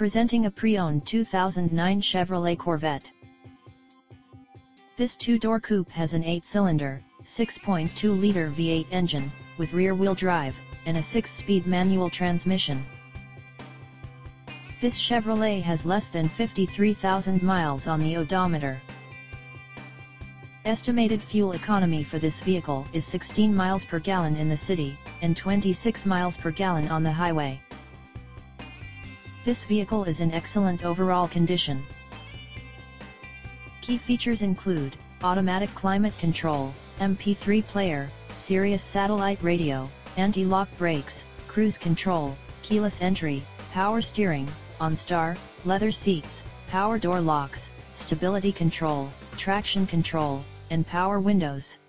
Presenting a pre-owned 2009 Chevrolet Corvette. This two-door coupe has an 8-cylinder, 6.2-liter V8 engine, with rear-wheel drive, and a 6-speed manual transmission. This Chevrolet has less than 53,000 miles on the odometer. Estimated fuel economy for this vehicle is 16 miles per gallon in the city, and 26 miles per gallon on the highway. This vehicle is in excellent overall condition. Key features include, automatic climate control, MP3 player, Sirius satellite radio, anti-lock brakes, cruise control, keyless entry, power steering, OnStar, leather seats, power door locks, stability control, traction control, and power windows.